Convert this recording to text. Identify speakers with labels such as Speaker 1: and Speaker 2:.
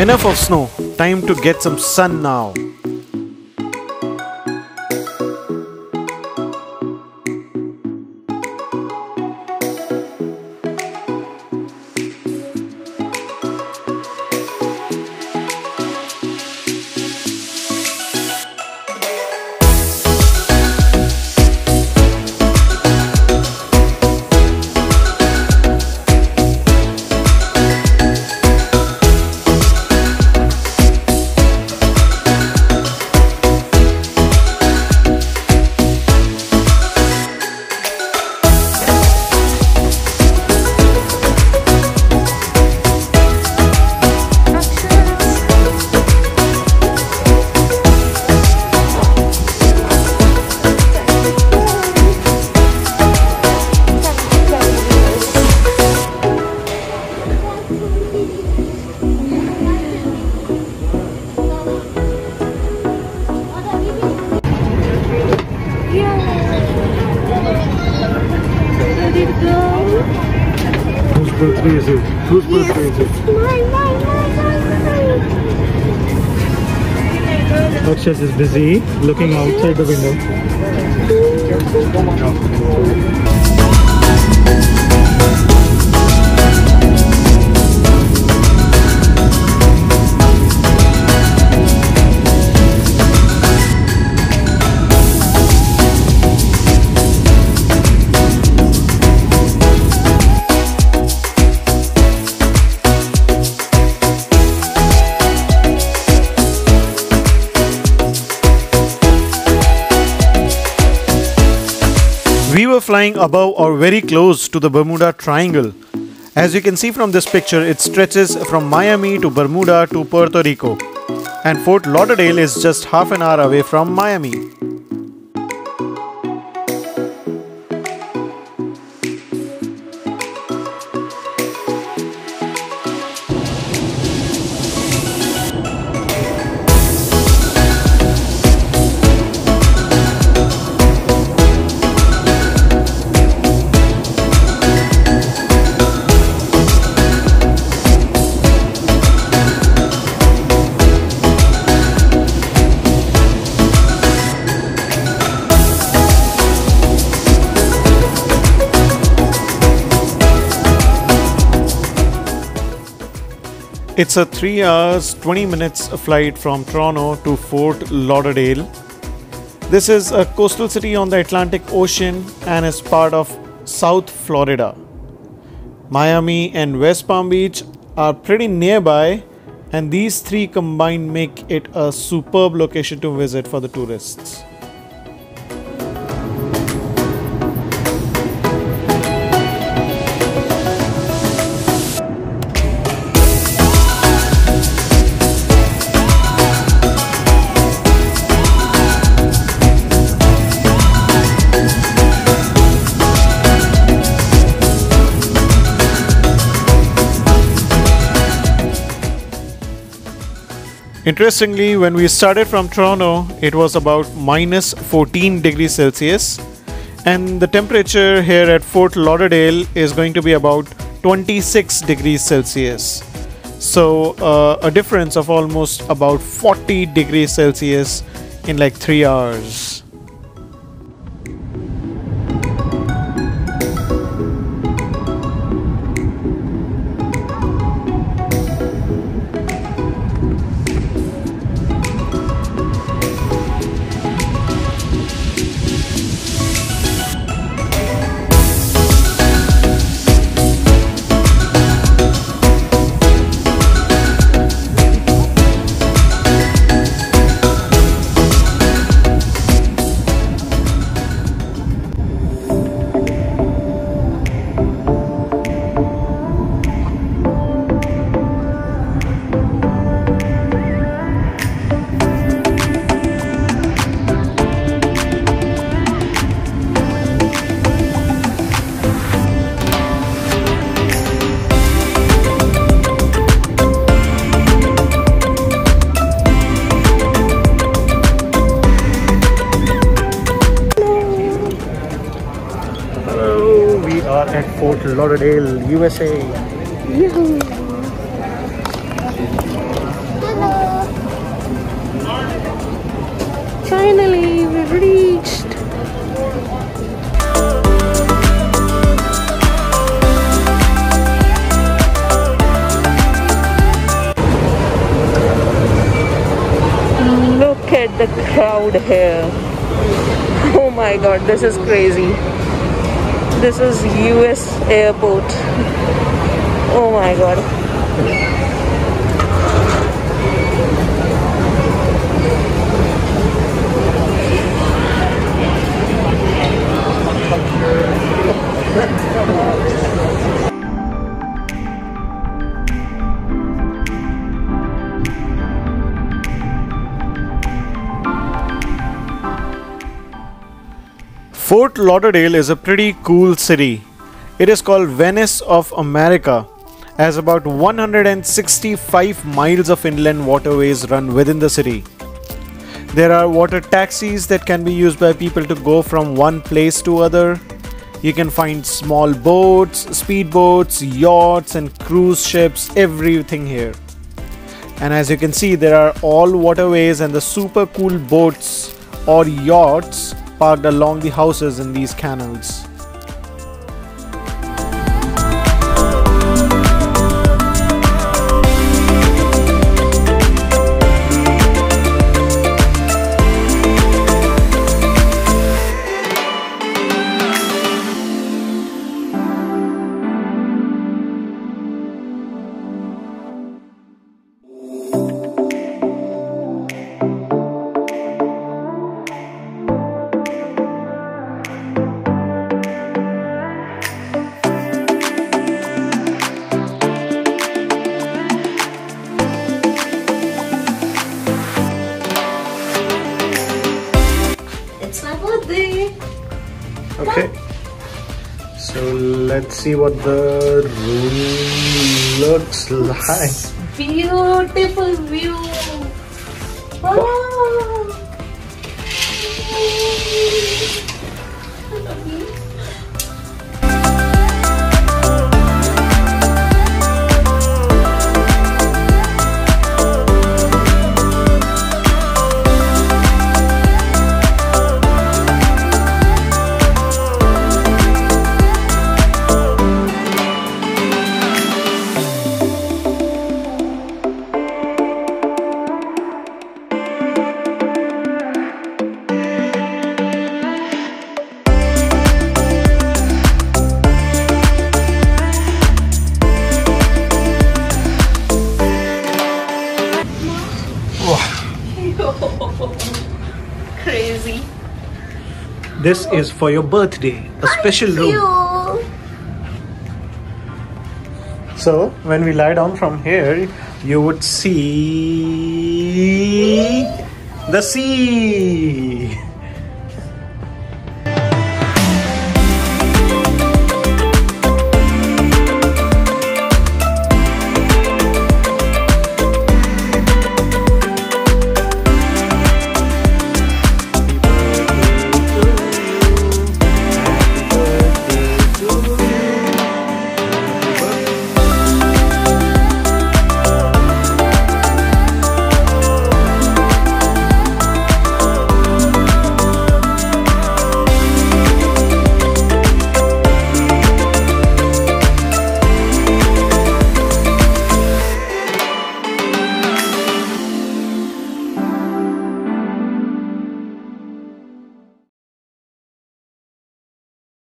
Speaker 1: Enough of snow, time to get some sun now. Birthday is it? Whose birthday is it?
Speaker 2: Mine, mine, mine, mine.
Speaker 1: Akshat is busy looking outside the window. Flying above or very close to the Bermuda Triangle. As you can see from this picture, it stretches from Miami to Bermuda to Puerto Rico. And Fort Lauderdale is just half an hour away from Miami. It's a 3 hours 20 minutes flight from Toronto to Fort Lauderdale. This is a coastal city on the Atlantic Ocean and is part of South Florida. Miami and West Palm Beach are pretty nearby, and these three combined make it a superb location to visit for the tourists. Interestingly, when we started from Toronto, it was about minus 14 degrees Celsius, and the temperature here at Fort Lauderdale is going to be about 26 degrees Celsius. So, uh, a difference of almost about 40 degrees Celsius in like three hours. are at Fort Lauderdale, USA.
Speaker 2: Finally, we've reached! Look at the crowd here. Oh my god, this is crazy. This is US airport. Oh my god.
Speaker 1: Fort Lauderdale is a pretty cool city. It is called Venice of America, as about 165 miles of inland waterways run within the city. There are water taxis that can be used by people to go from one place to other. You can find small boats, speedboats, yachts, and cruise ships, everything here. And as you can see, there are all waterways and the super cool boats or yachts parked along the houses in these canals. Okay. So let's see what the room looks like.
Speaker 2: Beautiful view. Oh.
Speaker 1: This is for your birthday, a ah, special room.
Speaker 2: You.
Speaker 1: So when we lie down from here, you would see the sea.